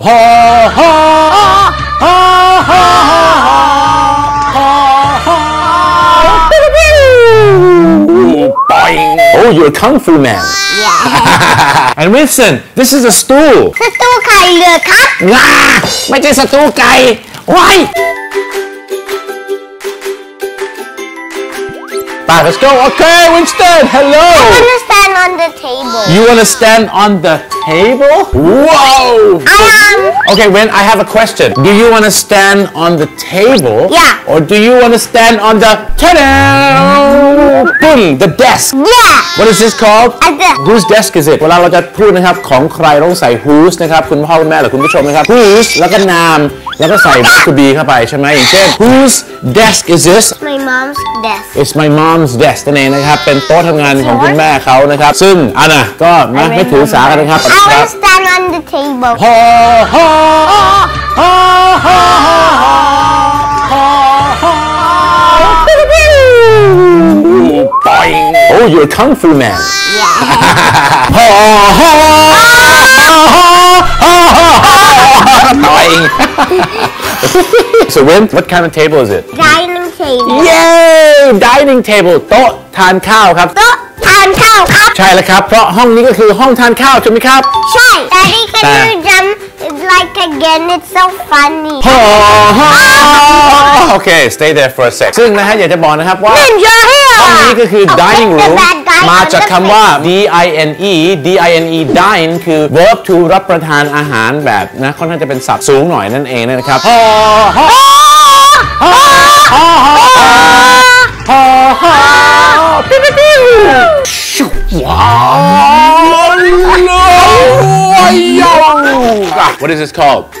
Ha ha ha ha ha ha ha Boing. Oh, you're a kung fu man. and listen, this is a stool. สตูไข่เรือครับ งาไม่ใช่ศัตรูไก่ไว้ไ ป let's go okay Winston hello I wanna stand on the table you wanna stand on the table whoa I am okay when I have a question do you wanna stand on the table Yeah. or do you wanna stand on the boom the desk yeah What is this called? A desk. Whose desk is it? เวลาเราจะพูดนะครับของใครต้องใส่ whose นะครับคุณพ่อคุณแม่หรือคุณผู้ชมนะครับ whose แล้วก็นาม แล้วก็ใส่ verb to be เข้าไปใช่ไหมอย่างเช่น whose desk is this? my mom's desk It's my mom's desk นั่นเองนะครับ เป็นโต๊ะทำงานของคุณแม่เขานะครับ ซึ่งอันน่ะก็นะไม่ถือสากันนะครับ I ครั wanna บ stand on the table ฮ่าฮ่าฮ่าฮ่าฮ่าฮ่าฮ่า Boing. Oh, you're a kung fu man. Boing. so, Win, what kind of table is it? dining table Yay! Dining table โต๊ะทานข้าวครับ โต๊ะทานข้าวครับ ใช่แล้วครับ เพราะห้องนี้ก็คือห้องทานข้าวใช่ไหมครับ ใช่ Daddy can แต่ you jump like again it's so funny โอเค stay there for a sec ซึ่งนะฮะอยากจะบอกนะครับว่า Ninja here ห้องนี้ก็คือ dining room The bad guy มาจากคำว่า on D I N E D I N E dine คือ verb to รับประทานอาหารแบบนะค่อนข้างจะเป็นศัพท์สูงหน่อยนั่นเองนะครับว้าว What is this called ตู้เก็บ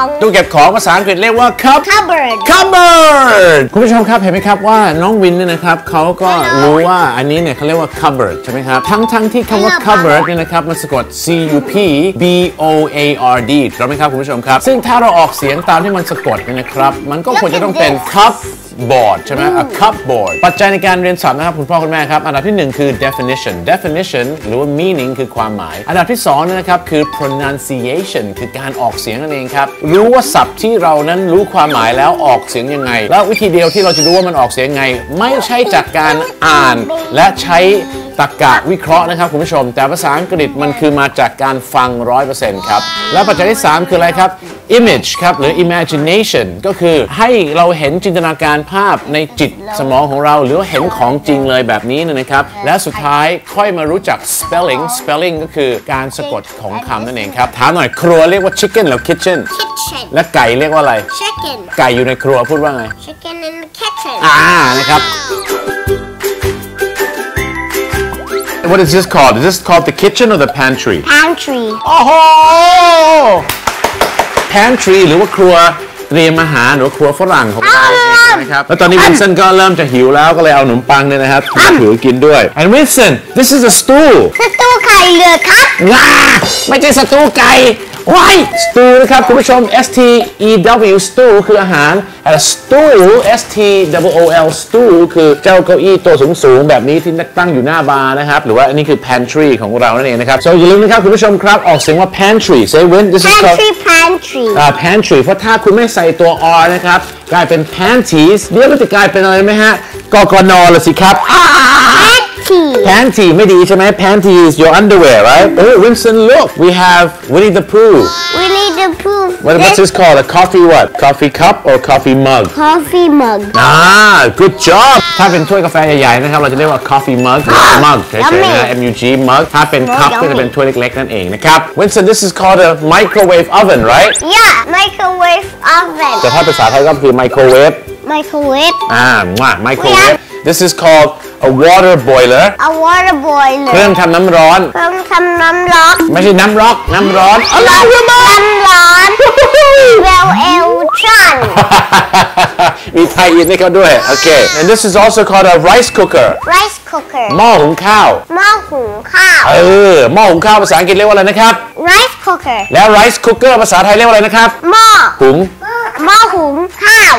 ของตู้เก็บของภาษาอังกฤษเรียกว่า cup cupboard cupboard คุณผู้ชมครับเห็นไหมครับว่าน้องวินเนี่ยนะครับเขาก็รู้ว่าอันนี้เนี่ยเขาเรียกว่า cupboard ใช่ไหมครับทั้งทั้งที่คำว่า cupboard เนี่ยนะครับมันสะกด c u p b o a r d ถูกต้องไหมครับคุณผู้ชมครับ ซึ่งถ้าเราออกเสียงตามที่มันสะกดเนี่ยนะครับ มันก็ควรจะต้องเป็น cup board ใช่ไหม a cupboard ปัจจัยในการเรียนศัพท์นะครับคุณพ่อคุณแม่ครับ อันดับที่หนึ่งคือ definition definition หรือว่า meaning คือความหมาย อันดับที่สองเนยนะครับคือ pronunciation คือการออกเสียงนั่นเองครับ รู้ว่าศัพท์ที่เรานั้นรู้ความหมายแล้วออกเสียงยังไง แล้ววิธีเดียวที่เราจะรู้ว่ามันออกเสียงยังไง ไม่ใช่จากการอ่านและใช้ตรรกะวิเคราะห์นะครับคุณผู้ชม แต่ภาษาอังกฤษมันคือมาจากการฟัง 100%ครับ และปัจจัยที่ 3 คืออะไรครับ image ครับ หรือ imagination ก็คือให้เราเห็นจินตนาการภาพในจิตสมองของเรา หรือว่าเห็นของจริงเลยแบบนี้นะครับ และสุดท้ายค่อยมารู้จัก spelling spelling ก็คือการสะกดของคำนั่นเองครับ ถามหน่อยครัวเรียกว่า chicken หรือ kitchen kitchen และไก่เรียกว่าอะไร chicken ไก่อยู่ในครัวพูดว่าไง chicken in the kitchen อ่านะครับ What is this called? Is this called the kitchen or the pantry? pantry โอ้โห pantry หรือว่าครัวเตรียมอาหารหรือว่าครัวฝรั่งของเราเองนะครับแล้วตอนนี้วินเซนก็เริ่มจะหิวแล้วก็เลยเอาขนมปังเนี่ยนะครับมาถือกินด้วย and Vincent this is a stool สตูไข่เรือครับงาไม่ใช่สตูไก่ ไว้สตูนะครับคุณผู้ชม S T E W สตูคืออาหารแต่สตู S T W O L สตูคือเจ้าเก้าอี้ตัวสูงๆแบบนี้ที่ตั้งอยู่หน้าบาร์นะครับ หรือว่าอันนี้คือ pantry ของเรานั่นเองนะครับ so อย่าลืมนะครับคุณผู้ชมครับ ออกเสียงว่า pantry say when this is called pantry pantry อ่า pantry เพราะถ้าคุณไม่ใส่ตัว r นะครับ กลายเป็น panties เดี๋ยวมันจะกลายเป็นอะไรไหมฮะกกนละสิครับ panty Panty ไม่ดีใช่ไหม Panty is your underwear right Oh Winston look we have Winnie the Pooh we need to prove what, what's this called a coffee what coffee cup or coffee mug coffee mug อ่า good job ถ้าเป็นถ้วยกาแฟใหญ่ๆนะครับ เราจะเรียกว่า coffee mug หรือ mug เฉยๆนะ M U G mug ถ้าเป็น cup ก็จะเป็นถ้วยเล็กๆ นั่นเองนะครับ Winston this is called a microwave oven right yeah microwave oven แต่ถ้าภาษาไทยก็คือ microwave microwave อ่ามา microwave this is called a water boiler a water เครื่อง boiler ทำน้ำร้อน เครื่องทำน้ำร้อนไม่ใช่น้ำร็อกน้ำร้อนอะไรน้ำร้อน well Eltron มีไทยอินให้เขาด้วยโอเค and this is also called a rice cooker rice cooker หม้อหุงข้าว หม้อหุงข้าว เออ หม้อหุงข้าวภาษาอังกฤษเรียกว่าอะไรนะครับ rice cooker แล้ว rice cooker ภาษาไทยเรียกว่าอะไรนะครับ หม้อหุง หม้อหุงข้าว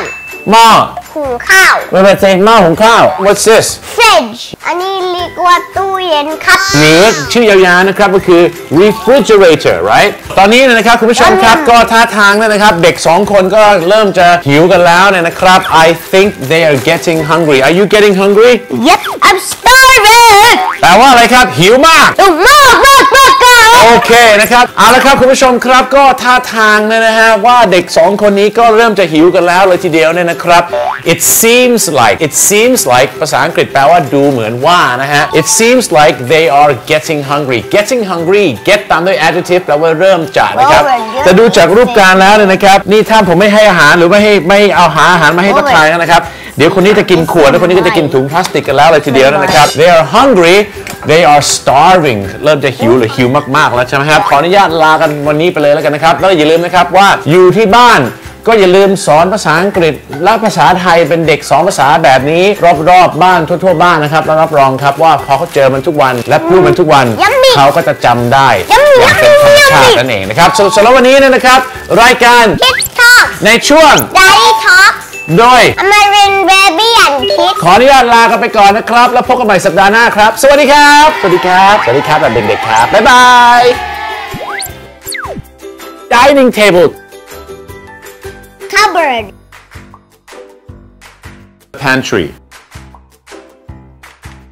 หม้อ หุงข้าวไม่เป็นไรหม้อหุงข้าว What's this fridge อันนี้เรียกว่าตู้เย็นครับ หรือชื่อยาวๆนะครับก็คือ refrigerator right ตอนนี้เนยนะครับคุณผู้ชมครับก็ท่าทางเนี่ยนะครับ เด็ก 2 คนก็เริ่มจะหิวกันแล้วเนี่ยนะครับ I think they are getting hungry Are you getting hungry Yep I'm starving แปลว่าอะไรครับหิวมาก มากมากมากมาก โอเคนะครับเอาละครับคุณผู้ชมครับก็ท่าทางเนี่ยนะฮะว่าเด็ก 2 คนนี้ก็เริ่มจะหิวกันแล้วเลยทีเดียวเนี่ยนะครับ it seems like it seems like ภาษาอังกฤษแปลว่าดูเหมือนว่านะฮะ it seems like they are getting hungry getting hungry get ตามด้วย adjective แปลว่าเริ่มจะนะครับแต่ดูจากรูปการแล้วเนี่ยนะครับ นี่ถ้าผมไม่ให้อาหารหรือไม่ให้ไม่เอาหาอาหารมาให้ทักทายนะครับเดี๋ยวคนนี้จะกินขวดแล้วคนนี้ก็จะกินถุงพลาสติกกันแล้วเลยทีเดียวนะครับ they are hungry they are starving เริ่มจะหิวหรือหิวมากๆแล้วใช่ไหมครับ ขออนุญาตลากันวันนี้ไปเลยแล้วกันนะครับ แล้วอย่าลืมนะครับว่าอยู่ที่บ้านก็อย่าลืมสอนภาษาอังกฤษ และภาษาไทยเป็นเด็กสองภาษาแบบนี้ รอบๆบ้านทั่วๆ บ้านนะครับแล้วรับรองครับว่าพอเขาเจอมันทุกวันและพูดมันทุกวันเขาก็จะจำได้อย่างเป็นธรรมชาตินั่นเองนะครับสำสำหรับวันนี้เนยนะครับ รายการ Kids Talk ในช่วง Daddy Talk โดย Amarin Baby and Kids ขออนุญาตลากันไปก่อนนะครับ แล้วพบกันใหม่สัปดาห์หน้าครับ สวัสดีครับ สวัสดีครับ สวัสดีครับแบบเด็กๆครับ บ๊ายบาย dining table Cupboard pantry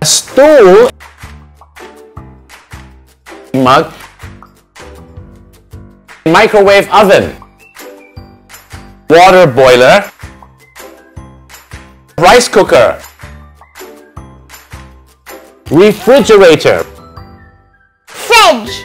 a stool mug microwave oven water boiler rice cooker refrigerator Fridge